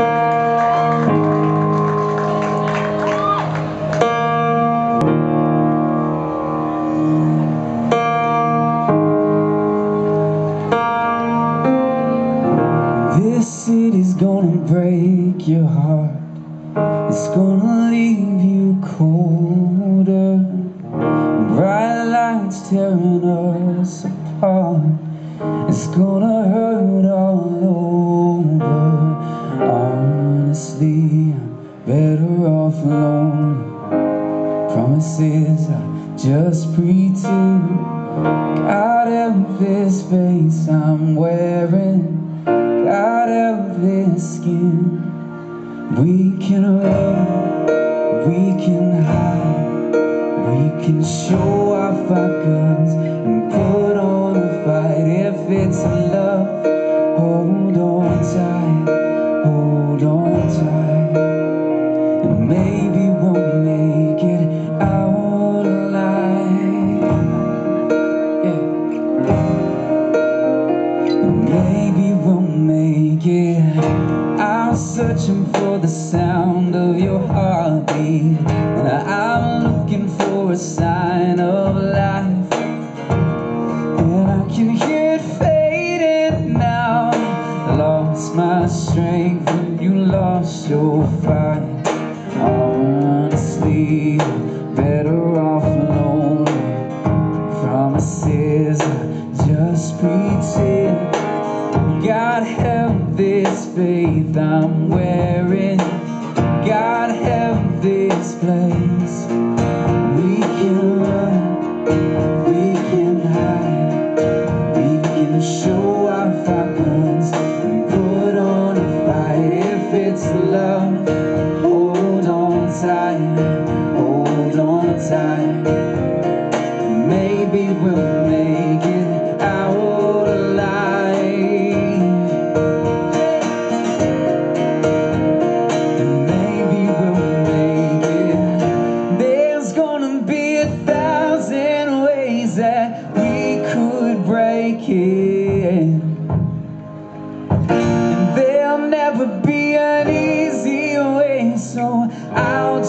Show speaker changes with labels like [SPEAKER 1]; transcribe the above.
[SPEAKER 1] This city's gonna break your heart. It's gonna leave you colder. Bright lights tearing us apart. It's gonna hurt off alone. Promises I just pretend. God help this face I'm wearing. God help this skin. We can run, we can hide, we can show off our guns I'm searching for the sound of your heartbeat, and I'm looking for a sign of life. And I can hear it fading now. I Lost my strength when you lost your fight. Honestly, better off alone promises just pretend this faith I'm wearing. God, help this place. We can run, we can hide, we can show off our guns and put on a fight. If it's love, hold on tight, hold on tight. Maybe we'll. a thousand ways that we could break it. And there'll never be an easy way So I'll